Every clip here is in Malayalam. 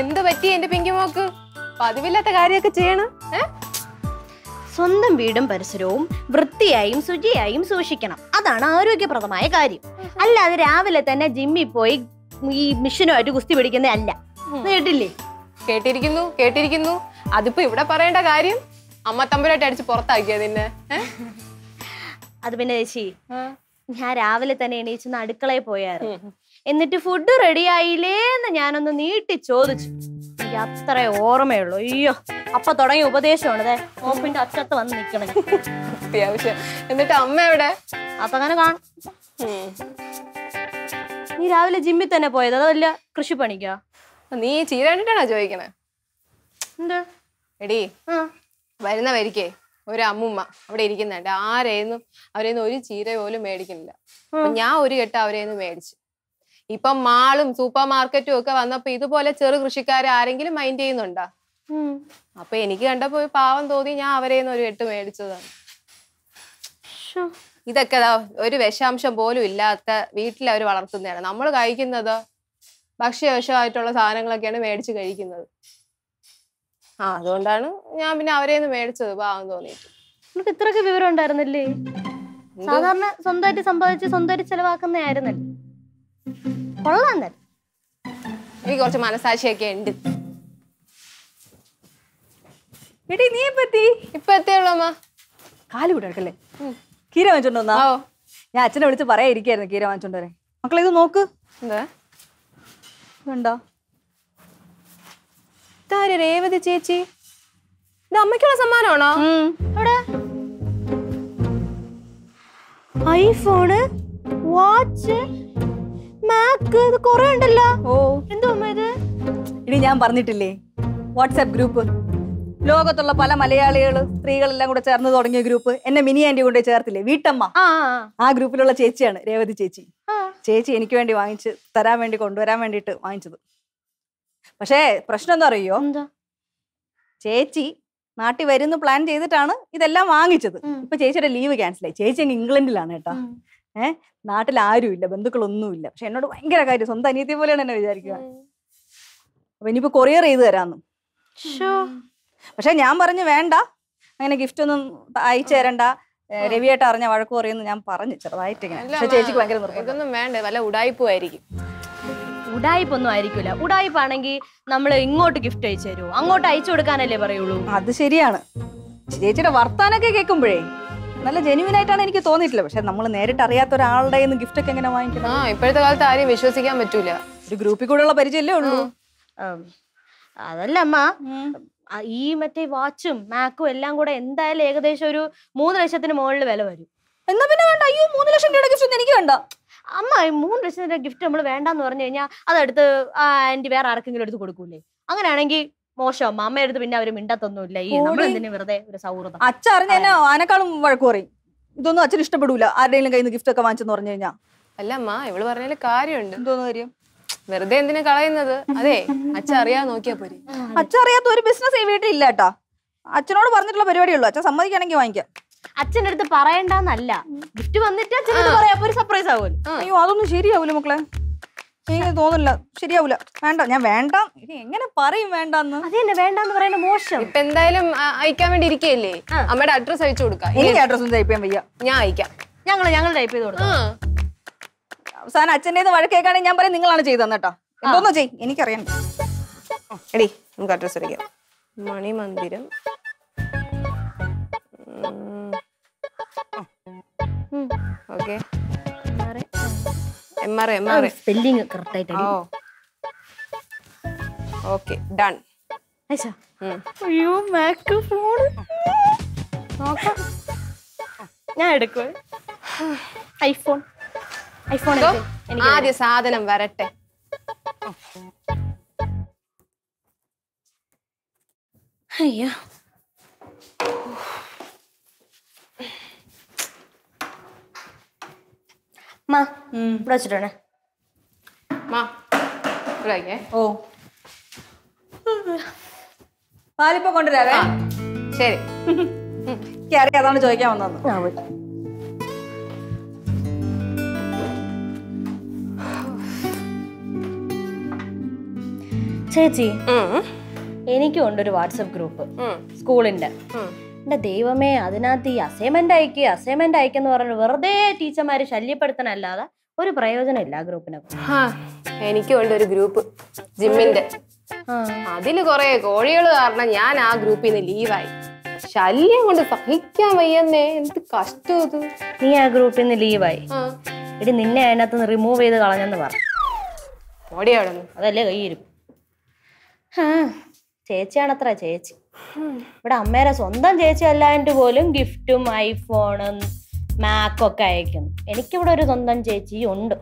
എന്ത് പറ്റി എന്റെ പിങ്കി മോക്ക് പതിവില്ലാത്ത കാര്യമൊക്കെ ചെയ്യണം സ്വന്തം വീടും പരിസരവും വൃത്തിയായും ശുചിയായും സൂക്ഷിക്കണം. അതാണ് ആരോഗ്യപ്രദമായ കാര്യം. അല്ലാതെ രാവിലെ തന്നെ ജിമ്മിൽ പോയി ഈ മിഷനുമായിട്ട് കുസ്തി പിടിക്കുന്ന അല്ല. കേട്ടില്ലേ? കേട്ടിരിക്കുന്നു കേട്ടിരിക്കുന്നു. അതിപ്പോ ഇവിടെ പറയേണ്ട കാര്യം? അമ്മ തമ്പുരായിട്ട് അടിച്ച് പുറത്താക്കിയത് നിന്നെ അത് പിന്നെ ചേച്ചി ഞാൻ രാവിലെ തന്നെ എണീച്ചെന്ന് അടുക്കളയിൽ പോയായിരുന്നു. എന്നിട്ട് ഫുഡ് റെഡി ആയില്ലേന്ന് ഞാനൊന്ന് നീട്ടി ചോദിച്ചു. എനിക്ക് ഓർമ്മയുള്ളു ഓർമ്മയുള്ളൂ. അയ്യോ അപ്പൊ തുടങ്ങിയ ഉപദേശമാണ് ഓപ്പിന്റെ അറ്റത്ത് വന്ന് നിക്കണേ അത്യാവശ്യം. എന്നിട്ട് അമ്മ എവിടെ? അതങ്ങനെ കാണും. നീ രാവിലെ ജിമ്മിൽ തന്നെ പോയത്? അതല്ല കൃഷിപ്പണിക്കാ? നീ ചീര കണ്ടിട്ടാണോ ചോദിക്കണേ? എന്താ? എടീ വരുന്ന വരിക്കേ ഒരു അമ്മുമ്മ അവിടെ ഇരിക്കുന്നുണ്ട്. ആരെയൊന്നും അവരെയൊന്നും ഒരു ചീര പോലും മേടിക്കുന്നില്ല. ഞാൻ ഒരു കെട്ട് അവരെയൊന്നും മേടിച്ചു. ഇപ്പം മാളും സൂപ്പർ മാർക്കറ്റും ഒക്കെ വന്നപ്പോ ഇതുപോലെ ചെറു കൃഷിക്കാരെ ആരെങ്കിലും മൈൻഡ് ചെയ്യുന്നുണ്ടോ. അപ്പൊ എനിക്ക് കണ്ടപ്പോ പാവം തോന്നി ഞാൻ അവരെ ഒരു എട്ട് മേടിച്ചതാണ്. ഇതൊക്കെ ഒരു വിഷാംശം പോലും ഇല്ലാത്ത വീട്ടിൽ അവർ വളർത്തുന്നതാണ്. നമ്മൾ കഴിക്കുന്നത് ഭക്ഷ്യവശമായിട്ടുള്ള സാധനങ്ങളൊക്കെയാണ് മേടിച്ച് കഴിക്കുന്നത്. ആ അതുകൊണ്ടാണ് ഞാൻ പിന്നെ അവരെ മേടിച്ചത് പാവം തോന്നിയിട്ട്. നമുക്ക് ഇത്രയൊക്കെ വിവരം ഉണ്ടായിരുന്നില്ലേ? സാധാരണ സ്വന്തമായിട്ട് സമ്പാദിച്ച് സ്വന്തമായിട്ട് ചെലവാക്കുന്നതായിരുന്നല്ലേ? കൊള്ളാം തന്നെ എനിക്ക് കുറച്ച് മനസാക്ഷിയൊക്കെ ഉണ്ട്. എടി നീ എപ്പത്തി ഇപ്പൊ എത്തിയുള്ളൂ അമ്മ. കാൽ വിടക്കല്ലേ കീര വാങ്ങിച്ചോണ്ടോ ഞാൻ അച്ഛനെ വിളിച്ച് പറയാ ഇരിക്കായിരുന്നു കീര വാങ്ങിച്ചോണ്ട് വരെ മക്കളെ ഇത് നോക്ക്. എന്താ? വേണ്ട ഇതാര് രേവതി ചേച്ചി? ഇത് അമ്മയ്ക്കുള്ള സമ്മാനമാണോ? ഐഫോണ് വാച്ച് മാക്ക് ഇത് കുറെ ഉണ്ടല്ലോ. ഓ. എന്തോ അമ്മ ഇത്? ഇനി ഞാൻ പറഞ്ഞിട്ടില്ലേ? വാട്സാപ്പ് ഗ്രൂപ്പ് ലോകത്തുള്ള പല മലയാളികൾ സ്ത്രീകളെല്ലാം കൂടെ ചേർന്ന് തുടങ്ങിയ ഗ്രൂപ്പ് എന്നെ മിനി ആന്റി കൊണ്ട് ചേർത്തില്ലേ? വീട്ടമ്മ. ആ ഗ്രൂപ്പിലുള്ള ചേച്ചിയാണ് രേവതി ചേച്ചി. ചേച്ചി എനിക്ക് വേണ്ടി വാങ്ങിച്ച് തരാൻ വേണ്ടി കൊണ്ടുവരാൻ വേണ്ടിയിട്ട് വാങ്ങിച്ചത്. പക്ഷേ പ്രശ്നം എന്താ അറിയോ? ചേച്ചി നാട്ടിൽ വരുന്ന പ്ലാൻ ചെയ്തിട്ടാണ് ഇതെല്ലാം വാങ്ങിച്ചത്. ഇപ്പൊ ചേച്ചിയുടെ ലീവ് ക്യാൻസൽ ആയി. ചേച്ചി അങ്ങ് ഇംഗ്ലണ്ടിലാണ് കേട്ടോ. ഏഹ് നാട്ടിൽ ആരുമില്ല ബന്ധുക്കളൊന്നുമില്ല. പക്ഷെ എന്നോട് ഭയങ്കര കാര്യം സ്വന്തം അനിയത്തി പോലെയാണ് എന്നെ വിചാരിക്കുക അപ്പൊ ഇനിയിപ്പോ കൊറിയർ ചെയ്ത് തരാന്ന്. പക്ഷെ ഞാൻ പറഞ്ഞു വേണ്ട അങ്ങനെ ഗിഫ്റ്റ് ഒന്നും അയച്ചു തരണ്ട. രവിയായിട്ട് അറിഞ്ഞ വഴക്ക് പറയുന്നു ഞാൻ പറഞ്ഞു ചെറുതായിട്ട് പക്ഷെ ചേച്ചിക്ക് ഭയങ്കര ഇതൊന്നും വേണ്ട വല്ല ഉടായിപ്പുമായിരിക്കും. ഉടായിപ്പൊന്നും ആയിരിക്കില്ല ഉടായിപ്പാണെങ്കിൽ നമ്മൾ ഇങ്ങോട്ട് ഗിഫ്റ്റ് അയച്ചു തരുമോ അങ്ങോട്ട് അയച്ചു കൊടുക്കാനല്ലേ പറയുള്ളൂ? അത് ശരിയാണ്. ചേച്ചിയുടെ വർത്താനൊക്കെ കേൾക്കുമ്പോഴേ നല്ല ജെന്യൂൻ ആയിട്ടാണ് എനിക്ക് തോന്നിയിട്ടില്ല. പക്ഷെ നമ്മൾ നേരിട്ട് അറിയാത്ത ഒരാളുടെ ഗിഫ്റ്റ് ഒക്കെ എങ്ങനെ വാങ്ങിക്കണം? ആ ഇപ്പോഴത്തെ കാലത്ത് ആരെയും വിശ്വസിക്കാൻ പറ്റൂല. ഒരു ഗ്രൂപ്പിൽ കൂടെയുള്ള പരിചയമല്ലേ ഉള്ളൂ. അതല്ല അമ്മ ഈ മറ്റേ വാച്ചും മാക്കും എല്ലാം കൂടെ എന്തായാലും ഏകദേശം ഒരു മൂന്ന് ലക്ഷത്തിന് മുകളിൽ വില വരും. എന്നാ പിന്നെ വേണ്ട. അയ്യോ മൂന്ന് ലക്ഷം രൂപയുടെ ഗിഫ്റ്റ് എനിക്ക് വേണ്ട. അമ്മ ഈ മൂന്ന് ലക്ഷത്തിന്റെ ഗിഫ്റ്റ് നമ്മൾ വേണ്ടെന്ന് പറഞ്ഞു കഴിഞ്ഞാൽ അതെടുത്ത് ആ ആന്റി വേറെ ആർക്കെങ്കിലും എടുത്ത് കൊടുക്കൂലേ? അങ്ങനെയാണെങ്കിൽ മോശം. അമ്മ പിന്നെ അവർ മിണ്ടത്തൊന്നുമില്ല. ഈ ഓടി. വെറുതെ ഒരു സൗഹൃദം? എന്നെ ആനക്കാളും വഴക്ക് പറയും ഇതൊന്നും അച്ഛൻ ഇഷ്ടപ്പെടൂല. ആരുടെയും കയ്യിൽ നിന്ന് ഗിഫ്റ്റ് ഒക്കെ വാങ്ങിച്ചെന്ന് പറഞ്ഞു കഴിഞ്ഞാൽ അല്ല അമ്മ ഇവൾ പറഞ്ഞാൽ കാര്യമുണ്ട്. എന്തോന്ന് കാര്യം? വെറുതെ എന്തിനാ കളയുന്നത്? അതെ അച്ഛൻ അറിയാതെ നോക്കിയാ പോരെ. അച്ഛൻ അറിയാത്ത ഒരു ബിസിനസ് ഈ വീട്ടിൽ ഇല്ല കേട്ടാ. അച്ഛനോട് പറഞ്ഞിട്ടുള്ള പരിപാടിയുള്ളൂ അച്ഛൻ സമ്മതിക്കുകയാണെങ്കിൽ വാങ്ങിക്കാം. അച്ഛന്റെ അടുത്ത് പറയണ്ടെന്നല്ല. ഗിഫ്റ്റ് വന്നിട്ട് അച്ഛനോട് പറയാ. ഒരു സർപ്രൈസ് ആവുമല്ലോ. അയ്യോ അതൊന്നും ശരിയാവൂല മക്കളെ. എനിക്ക് തോന്നില്ല ശരിയാവൂല. വേണ്ട ഞാൻ വേണ്ട. ഇനി എങ്ങനെ പറയും വേണ്ടെന്ന്? അത് തന്നെ പറയുന്ന പറയുന്നത് മോശം. ഇപ്പൊ എന്തായാലും അയക്കാൻ വേണ്ടി ഇരിക്കല്ലേ അമ്മയുടെ അഡ്രസ് അയച്ചു കൊടുക്കാം. എനിക്ക് അഡ്രസ് ടൈപ്പ് ചെയ്യാൻ വയ്യ. ഞാൻ അയക്കാം. ഞങ്ങൾ ഞങ്ങൾ ടൈപ്പ് ചെയ്ത് കൊടുക്കാം. അവസാനം അച്ഛന്റെ വഴക്കേക്കാണെങ്കിൽ ഞാൻ പറയും നിങ്ങളാണ് ചെയ്തതെന്ന് കേട്ടോ. എന്തോന്നോ ചെയ്? എനിക്കറിയണ്ട എടി നമുക്ക് അഡ്രസ് അടിക്കാം Manimandiram. Okay. M R M R spelling correct ആയിട്ട് ഓ ഓക്കെ ഡൺ. അയ്യോ മാക്ക് ഫോൺ നോക്കാം. ഞാൻ എടുക്കും ഐഫോൺ. ഐഫോൺ എനിക്ക് ആദ്യ സാധനം വരട്ടെ. അയ്യോ. മാ ഇവിടെ വെച്ചിട്ടാണ് മാ ഇവിടെ ഓ. പാലിപ്പോ കൊണ്ടുവരാവേ. ശരി. എനിക്ക് അറിയാം അതാണ് ചോദിക്കാൻ വന്നത്. ചേച്ചി എനിക്കും ഉണ്ട് ഒരു വാട്സപ്പ് ഗ്രൂപ്പ്. സ്കൂളിന്റെ. ഉം. എന്റെ ദൈവമേ അതിനകത്ത് ഈ അസൈൻമെന്റ് അയക്കുക അസൈൻമെന്റ് അയക്കെന്ന് പറഞ്ഞു വെറുതെ ടീച്ചർമാർ ശല്യപ്പെടുത്തണല്ലാതെ ഒരു പ്രയോജനം ഇല്ല ആ ഗ്രൂപ്പിനെ എനിക്കുണ്ട് എനിക്കും ഒരു ഗ്രൂപ്പ് ജിമ്മിന്റെ. അതിൽ കൊറേ കോഴികൾ കാരണം ഞാൻ ആ ഗ്രൂപ്പിൽ നിന്ന് ലീവായി ശല്യം കൊണ്ട് സഹിക്കാൻ വയ്യന്നേ എന്ത് കഷ്ടം ഇത്. നീ ആ ഗ്രൂപ്പിൽ നിന്ന് ലീവായി എടി നിന്നെ അതിനകത്ത് നിന്ന് റിമൂവ് ചെയ്ത് കളഞ്ഞെന്ന് പറഞ്ഞു ഓടി അവിടെ നിന്ന്. അതല്ലേ കൈയിരും ചേച്ചിയാണത്ര ചേച്ചി. ഇവിടെ അമ്മേരെ സ്വന്തം ചേച്ചി അല്ലാണ്ട് പോലും ഗിഫ്റ്റും ഐഫോണും മാക്കൊക്കെ അയക്കുന്നു എനിക്കിവിടെ ഒരു സ്വന്തം ചേച്ചി ഉണ്ട്.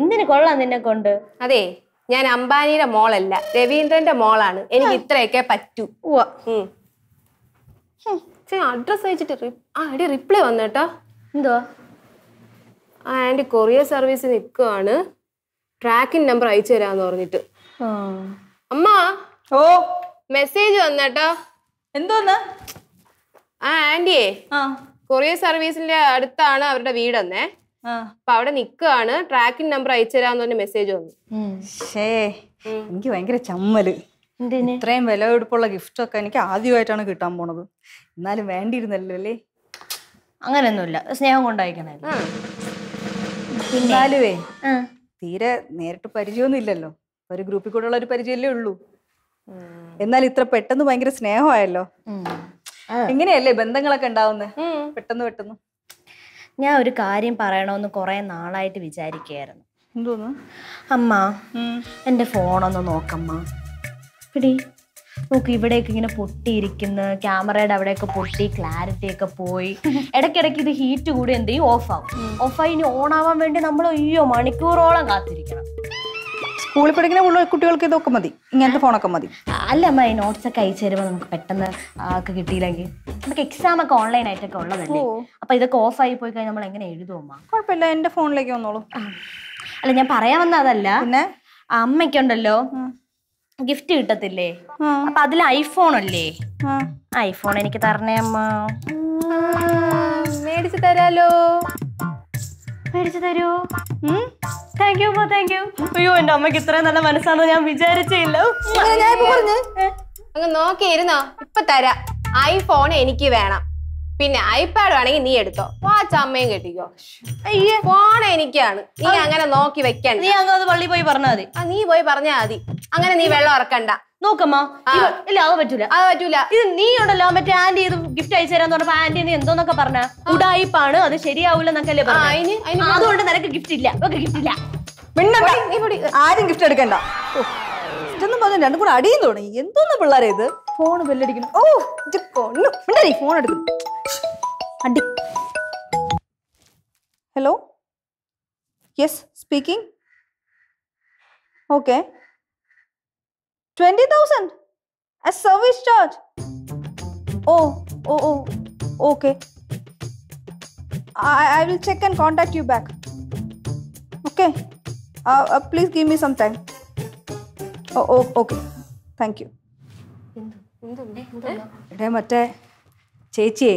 എന്തിനു കൊള്ളാം നിന്നെ കൊണ്ട്? അതെ ഞാൻ അംബാനിയുടെ മോളല്ല രവീന്ദ്രന്റെ മോളാണ്. എനിക്ക് ഇത്രയൊക്കെ പറ്റൂ. അഡ്രസ് അയച്ചിട്ട് ആടി ആ എടി റിപ്ലൈ വന്നു കേട്ടോ എന്തോ ആ ആന്റി കൊറിയർ സർവീസ് നിൽക്കുവാണ് ട്രാക്കിംഗ് നമ്പർ അയച്ചു തരാന്ന് പറഞ്ഞിട്ട്. അമ്മ. ഓ. മെസ്സേജ് വന്നേട്ടോ. എന്തോന്ന്? ആ ആന്റിയെ ആ. കൊറിയർ സർവീസിന്റെ അടുത്താണ് അവരുടെ വീടെന്നേ അപ്പൊ അവിടെ നിൽക്കുവാണ് ട്രാക്കിംഗ് നമ്പർ അയച്ചു തരാന്ന് പറഞ്ഞ മെസ്സേജ് വന്നു. ഷേ എനിക്ക് ഭയങ്കര ചമ്മൽ. ഇത്രയും ഇത്രയും എടുപ്പുള്ള ഗിഫ്റ്റ് ഒക്കെ എനിക്ക് ആദ്യമായിട്ടാണ് കിട്ടാൻ പോണത്. എന്നാലും വേണ്ടിയിരുന്നല്ലോ അല്ലേ? അങ്ങനെയൊന്നുമില്ല സ്നേഹം കൊണ്ടയക്കണേ എന്നാലുവേ തീരെ നേരിട്ട് പരിചയമൊന്നും ഇല്ലല്ലോ ഒരു ഗ്രൂപ്പിൽ കൂടെ ഉള്ള ഒരു പരിചയമല്ലേ ഉള്ളൂ. എന്നാൽ ഇത്ര പെട്ടെന്ന് ഭയങ്കര സ്നേഹമായല്ലോ. എങ്ങനെയല്ലേ ബന്ധങ്ങളൊക്കെ ഉണ്ടാവുന്നത് പെട്ടെന്ന് പെട്ടെന്ന്. ഞാൻ ഒരു കാര്യം പറയണമെന്ന് കുറെ നാളായിട്ട് വിചാരിക്കുകയായിരുന്നു. എന്തോന്ന്? അമ്മ എന്റെ ഫോണൊന്ന് നോക്കമ്മ. പിടി നോക്ക് ഇവിടെയൊക്കെ ഇങ്ങനെ പൊട്ടിയിരിക്കുന്നു ക്യാമറയുടെ അവിടെയൊക്കെ പൊട്ടി ക്ലാരിറ്റി ഒക്കെ പോയി. ഇടയ്ക്കിടയ്ക്ക് ഇത് ഹീറ്റ് കൂടി എന്ത് ചെയ്യും? ഓഫ് ആവും. ഓഫായി ഇനി ഓൺ ആവാൻ വേണ്ടി നമ്മൾ അയ്യോ മണിക്കൂറോളം കാത്തിരിക്കണം. സ്കൂളിൽ പഠിക്കുന്ന ഉള്ള കുട്ടികൾക്ക് ഇതൊക്കെ മതി. ഇങ്ങനത്തെ ഫോണൊക്കെ മതി. അല്ല അമ്മ ഈ നോട്ട്സ് ഒക്കെ അയച്ചു തരുമ്പോൾ നമുക്ക് പെട്ടെന്ന് ഒക്കെ കിട്ടിയില്ലെങ്കിൽ. നമുക്ക് എക്സാം ഒക്കെ ഓൺലൈൻ ആയിട്ടൊക്കെ ഉള്ളതല്ലേ? അപ്പൊ ഇതൊക്കെ ഓഫ് ആയി പോയി കഴിഞ്ഞാൽ നമ്മൾ എങ്ങനെ എഴുതും അമ്മ? കുഴപ്പമില്ല എന്റെ ഫോണിലേക്ക് വന്നോളൂ. അല്ല ഞാൻ പറയാൻ വന്ന അതല്ല. പിന്നെ? അമ്മയ്ക്കുണ്ടല്ലോ. ഗിഫ്റ്റ് കിട്ടത്തില്ലേ? അപ്പൊ അതിൽ ഐഫോൺ അല്ലേ? ഐഫോൺ എനിക്ക് തരണേ അമ്മ. മേടിച്ചു തരാലോ. മേടിച്ചു തരൂ. താങ്ക് യു താങ്ക് യു അയ്യോ എന്റെ അമ്മയ്ക്ക് ഇത്രയും നല്ല മനസ്സാണെന്ന് ഞാൻ വിചാരിച്ചില്ല അങ്ങ് നോക്കിയിരുന്നോ? ഇപ്പൊ തരാ. ഐഫോൺ എനിക്ക് വേണം. പിന്നെ ഐപാഡ് വേണമെങ്കിൽ നീ എടുത്തോ. വാച്ച് അമ്മയും കെട്ടിക്കോ. അയ്യേ ഫോൺ എനിക്കാണ്. നീ അങ്ങനെ നോക്കി വെക്കണ്ട. നീ അങ്ങ് അത് പള്ളി പോയി പറഞ്ഞാൽ മതി. ആ നീ പോയി പറഞ്ഞാ മതി. അങ്ങനെ നീ വെള്ളം ഇറക്കണ്ട നോക്കമ്മ ഇല്ല അത് പറ്റൂല. അത് പറ്റൂല. ഇത് നീ ഉണ്ടല്ലോ മറ്റേ ആന്റി ഇത് ഗിഫ്റ്റ് അയച്ചു തരാന്ന് പറഞ്ഞപ്പോ ആന്റി നീ എന്തോന്നൊക്കെ പറഞ്ഞ? ഉടായിപ്പാണ് അത് ശരിയാവൂല എന്നൊക്കെ അതുകൊണ്ട് നിനക്ക് ഗിഫ്റ്റ് ഇല്ല ഗിഫ്റ്റ് ഇല്ല. മിണ്ടണ്ട. നീ പൊടി ആരും ഗിഫ്റ്റ് എടുക്കണ്ട. ഇതൊന്നും പറഞ്ഞു രണ്ടും കൂടെ അടിയും തോന്നി എന്തോന്ന് പിള്ളേരെ ഇത്? ഫോൺ ബെല്ലടിക്കണം ഓ മിണ്ടടി ഫോൺ എടുക്കുന്നു അടി hello yes speaking okay twenty thousand service charge oh oh oh okay I will check and contact you back okay uh, uh, please give me some time oh, oh okay thank you എടേ മറ്റേ ചേച്ചിയെ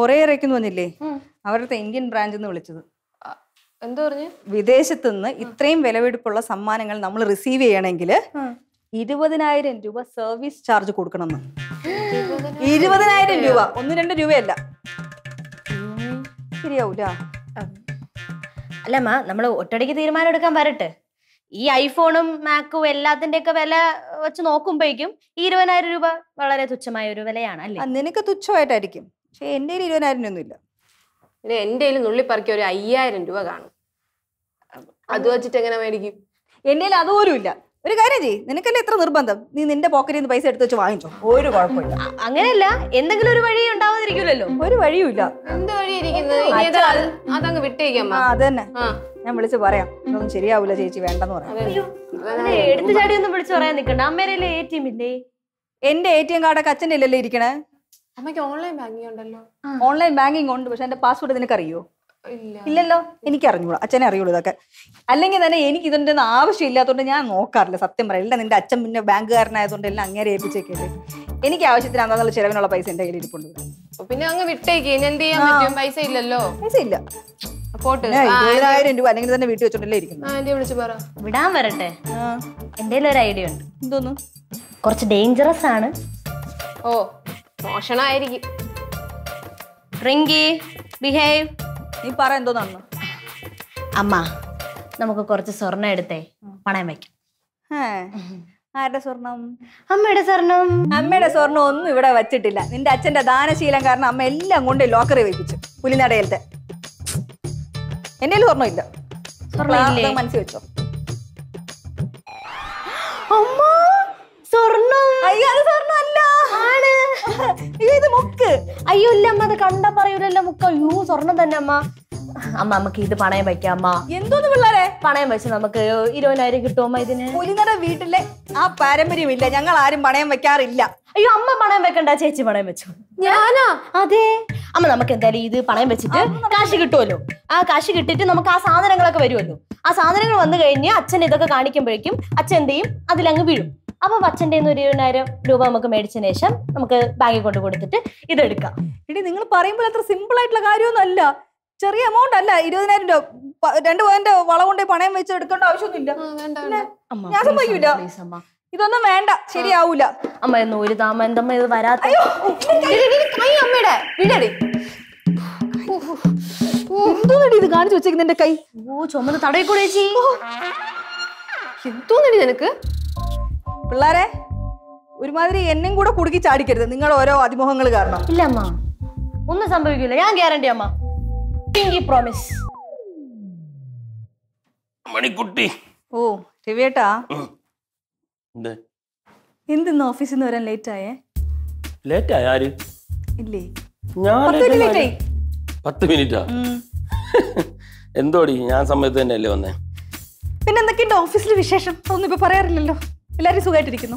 കൊറിയറേക്കെന്ന് വന്നില്ലേ? അവരുടെ ഇന്ത്യൻ ബ്രാഞ്ച് നിന്ന് വിളിച്ചത് എന്താ പറഞ്ഞു? വിദേശത്ത് നിന്ന് ഇത്രയും വിലവെടുപ്പുള്ള സമ്മാനങ്ങൾ നമ്മൾ റിസീവ് ചെയ്യണമെങ്കിൽ ഇരുപതിനായിരം രൂപ സർവീസ് ചാർജ് കൊടുക്കണമെന്ന്. ഇരുപതിനായിരം രൂപ. ഒന്ന് രണ്ട് രൂപയല്ല. ശരിയാവൂല. അല്ല അമ്മ നമ്മൾ ഒറ്റടിക്ക് തീരുമാനം എടുക്കാൻ വരട്ടെ. ഈ ഐഫോണും മാക്കും എല്ലാത്തിന്റെ ഒക്കെ വില വെച്ച് നോക്കുമ്പോഴേക്കും ഈ ഇരുപതിനായിരം രൂപ വളരെ തുച്ഛമായ ഒരു വിലയാണ് അല്ലേ? നിനക്ക് തുച്ഛമായിട്ടായിരിക്കും. പക്ഷെ എന്റെ കയ്യിൽ ഇരുപതിനായിരം ഒന്നും ഇല്ല പിന്നെ എന്റെ കയ്യിൽ നുള്ളിപ്പറക്കി ഒരു അയ്യായിരം രൂപ കാണും. അത് വെച്ചിട്ട് എങ്ങനെ മേടിക്കും? എന്റെ കയ്യിൽ അതുപോലും ഇല്ല ഒരു കാര്യം ചെയ്യ് നിനക്കല്ലേ എത്ര നിർബന്ധം? നീ നിന്റെ പോക്കറ്റിൽ നിന്ന് പൈസ എടുത്ത് വെച്ച് വാങ്ങിച്ചോ. ഒരു കുഴപ്പമില്ല. അങ്ങനെയല്ല എന്തെങ്കിലും ഒരു വഴി ഉണ്ടാവാതിരിക്കില്ലല്ലോ ഒരു വഴിയുമില്ല. എന്ത് വഴി ഇരിക്കുന്നത് ഇനി അത് അത് അതങ്ങ് വിട്ടേക്കമ്മ ആ അത് തന്നെ ആ. ഞാൻ വിളിച്ച് പറയാം. ഇതൊന്നും ശരിയാവൂല ചേച്ചി. വേണ്ടെന്ന് പറയാം. എടുത്തു ചാടി ഒന്നും വിളിച്ചു പറയാൻ നിൽക്കണ്ട. അമ്മേരല്ലേ എ ടി എം ഇല്ലേ? എന്റെ എ ടി എം കാർഡൊക്കെ അച്ഛന്റെ ഇല്ലല്ലേ ഇരിക്കണേ? അമ്മയ്ക്ക് ഓൺലൈൻ ബാങ്കിങ് ഉണ്ടല്ലോ. ഓൺലൈൻ ബാങ്കിങ് ഉണ്ട് പക്ഷെ എന്റെ പാസ്വേഡ് നിനക്ക് അറിയോ ഇല്ല. ഇല്ലല്ലോ? എനിക്ക് അറിഞ്ഞൂടാ അച്ഛനെ അറിയുള്ളൂ ഇതൊക്കെ. അല്ലെങ്കിൽ തന്നെ എനിക്ക് ഇതിന്റെ ഒന്നും ആവശ്യമില്ലാത്തതുകൊണ്ട് ഞാൻ നോക്കാറില്ല സത്യം പറയാം. എല്ലാം നിന്റെ അച്ഛൻ പിന്നെ ബാങ്കുകാരനായതുകൊണ്ട് എല്ലാം അങ്ങേരെ ഏൽപ്പിച്ചേക്കല്ലേ. എനിക്ക് ആവശ്യത്തിന് അന്നുള്ള ചിലവിനുള്ള പൈസ എന്റെ കയ്യിൽ ഇരിപ്പുണ്ട്. പിന്നെ അങ്ങ് വിട്ടേക്ക്. ഞാൻ എന്ത് ചെയ്യാൻ പറ്റും? പൈസ ഇല്ലല്ലോ? പൈസ ഇല്ല. ഇരുപതിനായിരം രൂപ അല്ലെങ്കിൽ തന്നെ വീട്ടിൽ വെച്ചോണ്ടല്ലേ ഇരിക്കുന്നു പറ. വിടാൻ വരട്ടെ. എന്റെ ഒരു ഐഡിയ ഉണ്ട്. എന്തോന്നു? കുറച്ച് ഡേഞ്ചറസ് ആണ്. ഓ. മോഷണമായിരിക്കും. റിങ്കി ബിഹേവ്. നീ പറ എന്തോ നന്ന അമ്മ നമുക്ക് കുറച്ച് സ്വർണം എടുത്തേ. പണയം വയ്ക്കാം ആരുടെ സ്വർണം? അമ്മയുടെ സ്വർണം. അമ്മയുടെ സ്വർണം ഒന്നും ഇവിടെ വച്ചിട്ടില്ല. നിന്റെ അച്ഛന്റെ ദാനശീലം കാരണം അമ്മ എല്ലാം കൊണ്ട് ലോക്കറി വെപ്പിച്ചു പുലിനടയിലത്തെ. എന്റെ സ്വർണം സ്വർണം ഇല്ല? മനസ്സിൽ വെച്ചോ. അമ്മ സ്വർണം അയ്യോ അത് സ്വർണം അല്ല ആണ് അയ്യോ ഇത് മുക്ക്. അയ്യോ ഇല്ല അമ്മ അത് കണ്ടാ പറയൂലല്ലോ മുക്ക്. അയ്യോ സ്വർണം തന്നെ അമ്മ. അമ്മ നമുക്ക് ഇത് പണയം വയ്ക്കാം അമ്മ. എന്തോന്ന് പിള്ളേരെ? പണയം വെച്ച് നമുക്ക് ഇരുപതിനായിരം കിട്ടുമോ ഇതിന്. പുലിനട വീട്ടിലെ ആ പാരമ്പര്യം ഇല്ല ഞങ്ങൾ ആരും പണയം വെക്കാറില്ല. അയ്യോ അമ്മ പണയം വെക്കണ്ട ചേച്ചി പണയം വെച്ചു. ഞാനാ? അതെ. അമ്മ നമുക്ക് എന്തായാലും ഇത് പണയം വെച്ചിട്ട് കാശ് കിട്ടുമല്ലോ ആ കാശ് കിട്ടിയിട്ട് നമുക്ക് ആ സാധനങ്ങളൊക്കെ വരുമല്ലോ ആ സാധനങ്ങൾ വന്നു കഴിഞ്ഞ് അച്ഛൻ ഇതൊക്കെ കാണിക്കുമ്പോഴേക്കും അച്ഛൻ എന്ത് ചെയ്യും? അതിലങ്ങ് വീഴും. അപ്പൊ അച്ഛന്റെ ഒരു ഇരുപതിനായിരം രൂപ നമുക്ക് മേടിച്ചതിന് ശേഷം നമുക്ക് ബാഗിൽ കൊണ്ട് കൊടുത്തിട്ട് ഇതെടുക്കാം. എടി നിങ്ങൾ പറയുമ്പോൾ അത്ര സിമ്പിൾ ആയിട്ടുള്ള കാര്യമൊന്നും അല്ല. ചെറിയ എമൗണ്ട് അല്ല. ഇരുപതിനായിരം രൂപ. രണ്ടു പവന്റെ വള കൊണ്ട് പണയം വെച്ച് എടുക്കേണ്ട ആവശ്യമൊന്നുമില്ല. വേണ്ട അമ്മ ഞാൻ please സമ്മതിക്കൂല. അമ്മ, please അമ്മ. ഇതൊന്നും വേണ്ട. ശരിയാവൂല. അമ്മ എന്ന് ഒരു താമ എന്തമ്മ ഇത് വരാത്ത അമ്മയുടെ. വിടടി എന്തോന്നടി ഇത് കാണിച്ചു വെച്ചേക്കുന്ന എന്റെ കൈ? ഓ ചുമന്ന് തടയിക്കൂടെ ചേച്ചി. എന്തോന്നടി നിനക്ക്? പിള്ളാരെ ഒരുമാതിരി എന്നെയും കൂടെ കുടുക്കി ചാടിക്കരുത്. നിങ്ങൾ ഓരോ അതിമുഖങ്ങൾ കാരണം. ഇല്ല അമ്മ. ഒന്നും സംഭവിക്കില്ല. ഞാൻ ഗ്യാരണ്ടി അമ്മ. പ്രോമിസ് മണിക്കുട്ടി. ഓ രവിയേട്ടാ. എന്ത്? എന്തിന്ന് ഓഫീസിൽ നിന്ന് വരാൻ ലേറ്റ് ആയേ ലേറ്റ് ആയ ആര്? ഇല്ലേ. ഞാൻ പത്ത് മിനിറ്റ് എന്തോടി? ഞാൻ സമയത്ത് തന്നെ അല്ലേ വന്നേ? പിന്നെ എന്തൊക്കെയുണ്ട് ഓഫീസിൽ വിശേഷം? ഒന്നും ഇപ്പൊ പറയാറില്ലല്ലോ. എല്ലാരും സുഖമായിട്ടിരിക്കുന്നു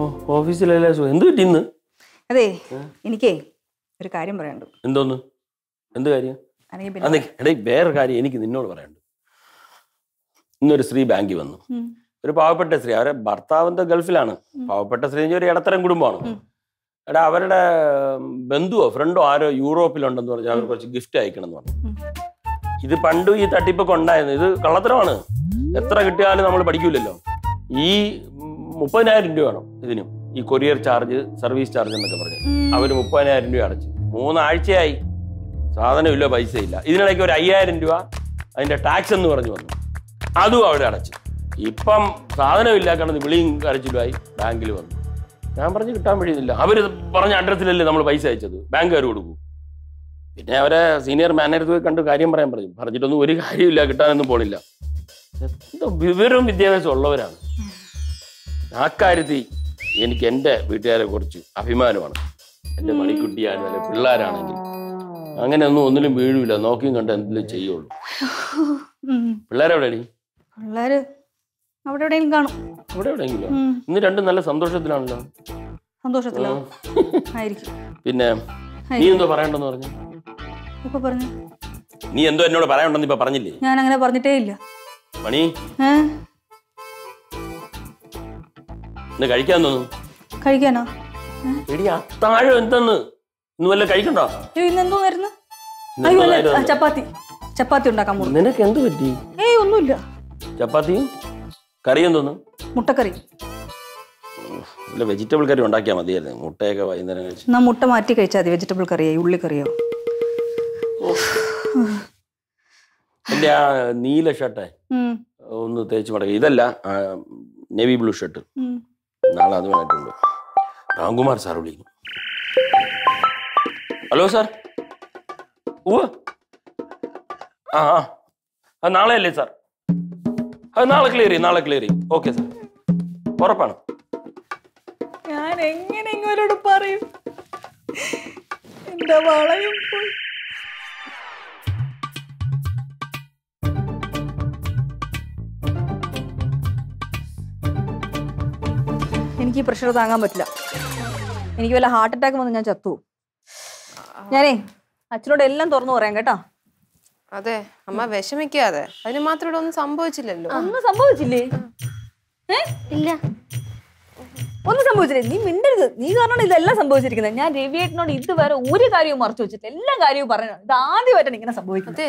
ഓ ഓഫീസിലല്ലേ സു- എന്ത് പറ്റി ഇന്ന്? അതെ എനിക്കേ ഒരു കാര്യം പറയാനുണ്ട്. എന്തോന്ന്? എന്ത് കാര്യം? വേറെ കാര്യം എനിക്ക് നിന്നോട് പറയാനുണ്ട്. ഇന്നൊരു സ്ത്രീ ബാങ്കിൽ വന്നു. ഒരു പാവപ്പെട്ട സ്ത്രീ. അവരെ ഭർത്താവിന്റെ ഗൾഫിലാണ്. പാവപ്പെട്ട സ്ത്രീ ഒരു ഇടത്തരം കുടുംബമാണ്. എടാ അവരുടെ ബന്ധുവോ ഫ്രണ്ടോ ആരോ യൂറോപ്പിലുണ്ടെന്ന് പറഞ്ഞാൽ അവർ കുറച്ച് ഗിഫ്റ്റ് അയക്കണം എന്ന് പറഞ്ഞു. ഇത് പണ്ടും ഈ തട്ടിപ്പൊക്കെ ഉണ്ടായിരുന്നു. ഇത് കള്ളത്തരമാണ്. എത്ര കിട്ടിയാലും നമ്മൾ പഠിക്കൂലല്ലോ. ഈ മുപ്പതിനായിരം രൂപ വേണം ഇതിനും. ഈ കൊറിയർ ചാർജ് സർവീസ് ചാർജ് എന്നൊക്കെ പറഞ്ഞു. അവർ മുപ്പതിനായിരം രൂപ അടച്ചു. മൂന്നാഴ്ചയായി. സാധനമില്ല പൈസ ഇല്ല ഇതിനിടയ്ക്ക് ഒരു അയ്യായിരം രൂപ അതിന്റെ ടാക്സ് എന്ന് പറഞ്ഞു വന്നു. അതും അവിടെ അടച്ചു. ഇപ്പം സാധനമില്ല കാരണം വിളിയും കരച്ചിലുമായി ബാങ്കിൽ വന്നു. ഞാൻ പറഞ്ഞു കിട്ടാൻ വഴിയില്ല അവർ പറഞ്ഞ അഡ്രസ്സിലല്ലേ നമ്മൾ പൈസ അയച്ചത്. ബാങ്കുകാർ കൊടുക്കും പിന്നെ അവരെ സീനിയർ മാനേജർ പോയി കണ്ട് കാര്യം പറയാൻ പറഞ്ഞു. പറഞ്ഞിട്ടൊന്നും ഒരു കാര്യമില്ല കിട്ടാനൊന്നും പോണില്ല. എന്തോ വിവരവും വിദ്യാഭ്യാസം ഉള്ളവരാണ്. ആ കാര്യത്തിൽ എനിക്ക് എന്റെ വീട്ടുകാരെ കുറിച്ച് അഭിമാനമാണ്. എന്റെ മണിക്കുട്ടിയായിരുന്നാലും പിള്ളേരാണെങ്കിൽ അങ്ങനെയൊന്നും ഒന്നിലും വീഴില്ല നോക്കിയും കണ്ട് എന്തെങ്കിലും ചെയ്യുള്ളൂ. ഉം. പിള്ളേരെവിടെയാണ് പിള്ളേര് അവിടെ എവിടെയെങ്കിലും കാണും. ഇവിടെ എവിടെയെങ്കിലും ഉം. ഇന്ന് രണ്ടും നല്ല സന്തോഷത്തിലാണല്ലോ. സന്തോഷത്തിലോ? ആയിരിക്കും. പിന്നെ നീ എന്തോ പറയണ്ടെന്ന് പറഞ്ഞു? ഇപ്പൊ പറഞ്ഞു? നീ എന്തോ എന്നോട് ഇപ്പൊ പറഞ്ഞില്ലേ? ഞാൻ അങ്ങനെ പറഞ്ഞിട്ടേ ഇല്ല മണി ഇന്ന് കഴിക്കാൻ തോന്നുന്നു കഴിക്കാനോ? എടി അത്താഴം എന്തെന്ന്? ഇന്ന് വല്ല കഴിക്കണ്ടോ? ഇന്ന് എന്തോന്നായിരുന്നു? ആ, ചപ്പാത്തി. ചപ്പാത്തി ഉണ്ടാക്കാൻ പോകും നിനക്ക് എന്ത് പറ്റി? ഏയ് ഒന്നുമില്ല. ചപ്പാത്തിയും കറിയും എന്തോന്നു? മുട്ടക്കറി. വെജിറ്റബിൾ കറി ഉണ്ടാക്കിയാൽ മതിയായിരുന്നു മുട്ടയൊക്കെ വൈകുന്നേരം കഴിച്ചു. എന്നാ മുട്ട മാറ്റി കഴിച്ചാൽ മതി വെജിറ്റബിൾ കറിയോ ഉള്ളിക്കറിയോ? എന്റെ ആ നീല ഷർട്ടേ ഒന്ന് തേച്ച് മടക്കി. ഇതല്ല നേവി ബ്ലൂ ഷർട്ട്. നാളെ അത് വേണ്ടിയിട്ടുണ്ട് രാംകുമാർ സാർ വിളിക്കുന്നു. Hello sir. ഓ ആ ആ. അത് നാളെ അല്ലേ സാർ? അത് നാളെ ക്ലിയർ ചെയ്യും നാളെ ക്ലിയർ ചെയ്യും. Okay sir. ഉറപ്പാണ്. ഞാൻ എങ്ങനെ ഇങ്ങോട്ട് പറയും? എന്റെ വളയും പോയി. എനിക്ക് ഈ പ്രഷർ താങ്ങാൻ പറ്റില്ല. എനിക്ക് വല്ല ഹാർട്ട് അറ്റാക്ക് വന്ന് ഞാൻ ചത്തു. ഞാനേ അച്ഛനോട് എല്ലാം തുറന്നു പറയാം കേട്ടോ. അതെ അമ്മ വിഷമിക്കാതെ. അതിന് മാത്രം ഇവിടെ ഒന്നും സംഭവിച്ചില്ലല്ലോ. ഒന്നും സംഭവിച്ചില്ലേ? ഏ? ഇല്ല. ഒന്നും സംഭവിച്ചില്ല. നീ മിണ്ടരുത്. നീ കാരണമാണ് ഇതെല്ലാം സംഭവിച്ചിരിക്കുന്നത്. ഞാൻ രവിയേട്ടനോട് ഇതുവരെ ഒരു കാര്യവും മറച്ചു വെച്ചിട്ട് എല്ലാ കാര്യവും പറഞ്ഞു ഇത് ആദ്യമായിട്ടാണ് ഇങ്ങനെ സംഭവിക്കുന്നത്.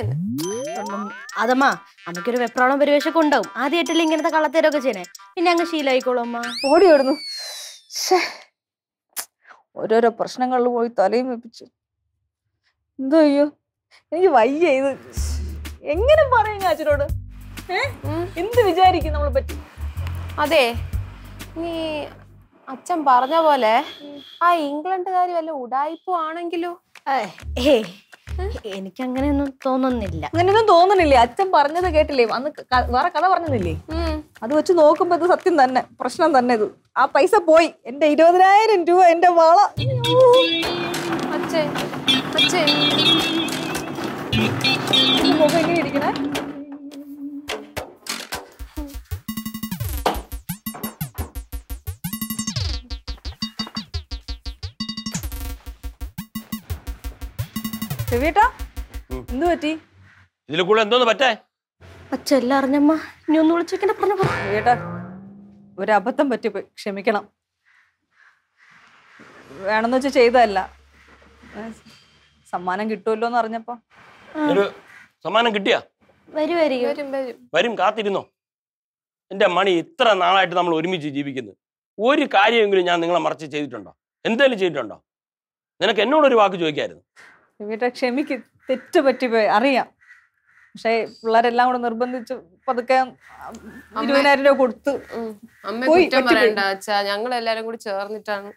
അതമ്മാ അമ്മയ്ക്കൊരു വെപ്രോളം പരിവേഷമൊക്കെ ഉണ്ടാവും. ആദ്യമായിട്ടല്ലേ ഇങ്ങനത്തെ കള്ളത്തേരൊക്കെ ചെയ്യണേ. പിന്നെ അങ്ങ് ശീലായിക്കോളൂ അമ്മ. ഓടി ഓടുന്നു. ഓരോരോ പ്രശ്നങ്ങളിൽ പോയി തലയും വെപ്പിച്ചു. എന്തോ അയ്യോ. എനിക്ക് വയ്യ ഇത്. എങ്ങനെ പറയും അച്ഛനോട്? എന്ത് വിചാരിക്കും നമ്മളെ പറ്റി? അതെ. നീ അച്ഛൻ പറഞ്ഞ പോലെ ആ ഇംഗ്ലണ്ടുകാരി വല്ല ഉടായ്പ ആണെങ്കിലോ? എനിക്കങ്ങനെയൊന്നും എനിക്ക് അങ്ങനെയൊന്നും തോന്നുന്നില്ല. അങ്ങനെയൊന്നും തോന്നുന്നില്ലേ? അച്ഛൻ പറഞ്ഞത് കേട്ടില്ലേ? അന്ന് വേറെ കഥ പറഞ്ഞില്ലേ. അത് വെച്ച് നോക്കുമ്പോ ഇത് സത്യം തന്നെ പ്രശ്നം തന്നെ ഇത്. ആ പൈസ പോയി. എന്റെ ഇരുപതിനായിരം രൂപ എന്റെ വള. അച്ഛേ അച്ഛേ. ഈ മുഖം എങ്ങനെ ഇരിക്കണേ? രവിയേട്ടാ എന്ത് പറ്റി? ഇതിൽ കൂടെ എന്തോന്ന് പറ്റേ? അച്ഛ എല്ലാം അറിഞ്ഞമ്മ ഇനി ഒന്ന് വിളിച്ചേക്കണ്ട പറഞ്ഞു രവിയേട്ടാ ഒരു അബദ്ധം പറ്റിപ്പോയി ക്ഷമിക്കണം. വേണമെന്ന് വെച്ച് ചെയ്തതല്ല. സമ്മാനം കിട്ടുമല്ലോ എന്ന് അറിഞ്ഞപ്പോ. ഒരു സമ്മാനം കിട്ടിയാ? വരുമായിരിക്കും വരും. വരും വരും. കാത്തിരുന്നോ? എന്റെ മണി ഇത്ര നാളായിട്ട് നമ്മൾ ഒരുമിച്ച് ജീവിക്കുന്നു ഒരു കാര്യമെങ്കിലും ഞാൻ നിങ്ങളെ മറച്ച് ചെയ്തിട്ടുണ്ടോ? എന്തേലും ചെയ്തിട്ടുണ്ടോ? നിനക്ക് എന്നോട് ഒരു വാക്ക് ചോദിക്കായിരുന്നു. രവിയേട്ടാ ക്ഷമിക്ക് തെറ്റ് പറ്റിപ്പോയി അറിയാം. പക്ഷേ പിള്ളേരെല്ലാം കൂടെ നിർബന്ധിച്ച് പതുക്കെ ഇരുപതിനായിരം രൂപ കൊടുത്ത്. അമ്മ കുറ്റം പറ്റിപ്പോയി. പറയണ്ട അച്ഛാ. ഞങ്ങൾ എല്ലാരും കൂടി ചേർന്നിട്ടാണ്.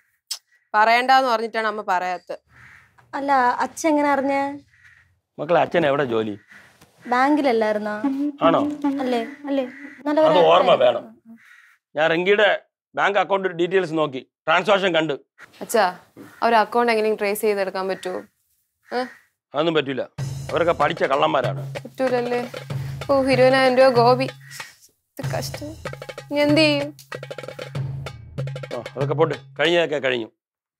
പറയണ്ടെന്ന് പറഞ്ഞിട്ടാണ് അമ്മ പറയാത്തത് അല്ല അച്ഛൻ എങ്ങനെ അറിഞ്ഞ? മക്കളെ അച്ഛൻ എവിടെ ജോലി? ബാങ്കിലല്ലായിരുന്നോ? ആണോ? അല്ലേ അല്ലേ. നല്ല ഓർമ്മ വേണം. ഞാൻ റെങ്കിയുടെ ബാങ്ക് അക്കൗണ്ട് ഡീറ്റെയിൽസ് നോക്കി. ട്രാൻസാക്ഷൻ കണ്ടു. അച്ഛാ ഒരു അക്കൗണ്ട് എങ്ങനെയും ട്രേസ് ചെയ്തെടുക്കാൻ പറ്റുമോ? അതൊന്നും പറ്റൂല. അവരൊക്കെ പഠിച്ച കള്ളന്മാരാണ്. പറ്റൂലല്ലേ? ഓ ഇരുപതിനായിരം രൂപ ഗോപി. കഷ്ടം. എന്ത് ചെയ്യും? അതൊക്കെ പോട്ട്. കഴിഞ്ഞതൊക്കെ കഴിഞ്ഞു.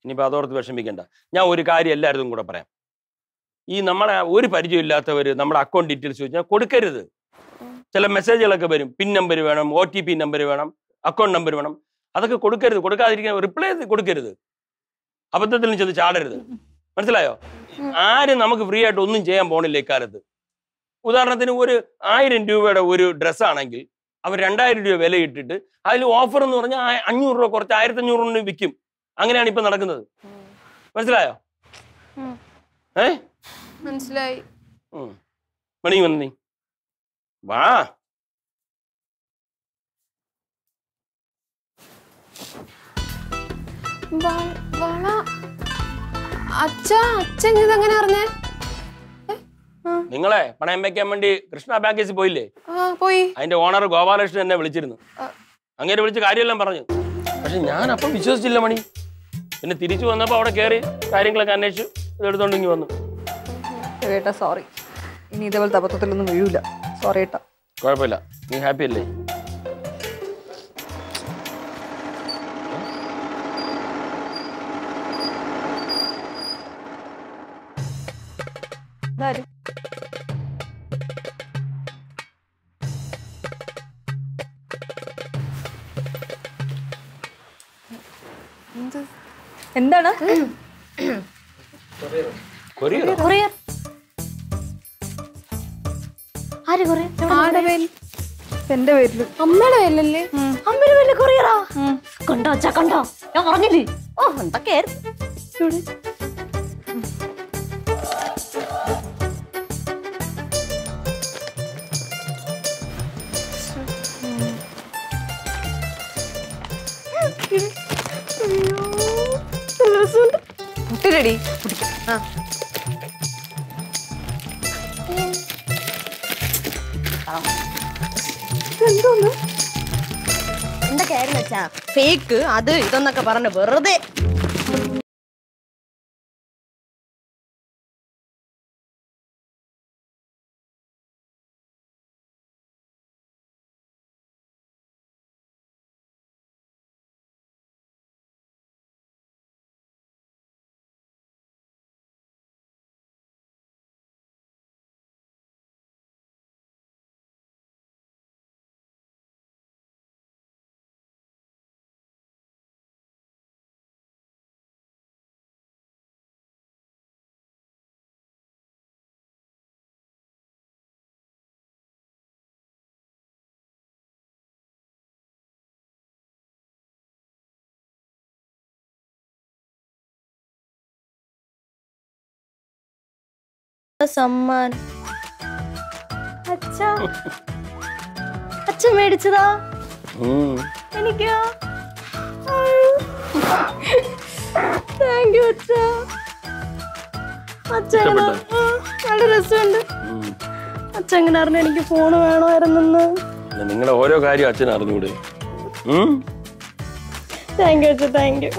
ഇനിയിപ്പോൾ അതോർത്ത് വിഷമിക്കണ്ട. ഞാൻ ഒരു കാര്യം എല്ലാവരും കൂടെ പറയാം. ഈ നമ്മളെ ഒരു പരിചയമില്ലാത്തവർ നമ്മുടെ അക്കൗണ്ട് ഡീറ്റെയിൽസ് ചോദിച്ചാൽ കൊടുക്കരുത്. ചില മെസ്സേജുകളൊക്കെ വരും. പിൻ നമ്പർ വേണം ഒ ടി പി നമ്പർ വേണം അക്കൗണ്ട് നമ്പർ വേണം. അതൊക്കെ കൊടുക്കരുത്. കൊടുക്കാതിരിക്കാൻ റിപ്ലൈ കൊടുക്കരുത്. അബദ്ധത്തിൽ ചെന്ന് ചാടരുത്. മനസ്സിലായോ? ആരും നമുക്ക് ഫ്രീ ആയിട്ട് ഒന്നും ചെയ്യാൻ പോണില്ല ഇക്കാലത്ത്. ഉദാഹരണത്തിന് ഒരു ആയിരം രൂപയുടെ ഒരു ഡ്രസ്സാണെങ്കിൽ അവർ രണ്ടായിരം രൂപ വില ഇട്ടിട്ട് അതിൽ ഓഫർ എന്ന് പറഞ്ഞാൽ അഞ്ഞൂറ് രൂപ കുറച്ച് ആയിരത്തി അഞ്ഞൂറ് രൂപ വിൽക്കും. അങ്ങനെയാണ് ഇപ്പൊ നടക്കുന്നത്. മനസ്സിലായോ. ഏ? മനസ്സിലായി. മണി വന്നി വാ. വ- വള അച്ഛാ അച്ഛൻ ഇതെങ്ങനെ അറിഞ്ഞേ? നിങ്ങളെ പണയം വെക്കാൻ വേണ്ടി കൃഷ്ണ പാക്കേജ് പോയില്ലേ? പോയി. അതിന്റെ ഓണർ ഗോപാലകൃഷ്ണൻ എന്നെ വിളിച്ചിരുന്നു. അങ്ങനെ വിളിച്ച് കാര്യമെല്ലാം പറഞ്ഞു. പക്ഷെ ഞാൻ അപ്പം വിശ്വസിച്ചില്ല മണി. പിന്നെ തിരിച്ചു വന്നപ്പോ അവിടെ കേറി കാര്യങ്ങളൊക്കെ അന്വേഷിച്ചു. ഇതെടുത്തോണ്ട് ഇങ്ങ് വന്നു. രവിയേട്ടാ സോറി ഇനി ഇതേപോലത്തെ അബദ്ധത്തിലൊന്നും വീഴൂല. സോറി ഏട്ടാ. കുഴപ്പമില്ല. നീ ഹാപ്പി അല്ലേ? എന്താണ്? കൊറിയറോ? കൊറിയർ. ആര് കൊറിയർ? ആരുടെ പേരിൽ എന്റെ പേരിൽ. അമ്മയുടെ പേരിലല്ലേ? അമ്മയുടെ പേരിൽ കൊറിയറാ? കണ്ടോ അച്ഛാ കണ്ടോ? ഞാൻ പറഞ്ഞില്ലേ? ഓ എന്തൊക്കെയായിരുന്നു? കുട്ടിരടി ആ. എന്തൊക്കെയായിരുന്നു വെച്ചാ ഫേക്ക് അത് ഇതെന്നൊക്കെ പറഞ്ഞു വെറുതെ. സമ്മാനം അച്ഛാ. അച്ഛൻ മേടിച്ചതാ. എനിക്കോ? താങ്ക് യു അച്ഛാ. അച്ഛൻ നല്ല രസമുണ്ട്. അച്ഛൻ എങ്ങനെ അറിഞ്ഞു എനിക്ക് ഫോൺ വേണമായിരുന്നെന്ന്? നിങ്ങളുടെ ഓരോ കാര്യം അച്ഛൻ അറിഞ്ഞൂടെ? താങ്ക് യു അച്ഛ. Thank you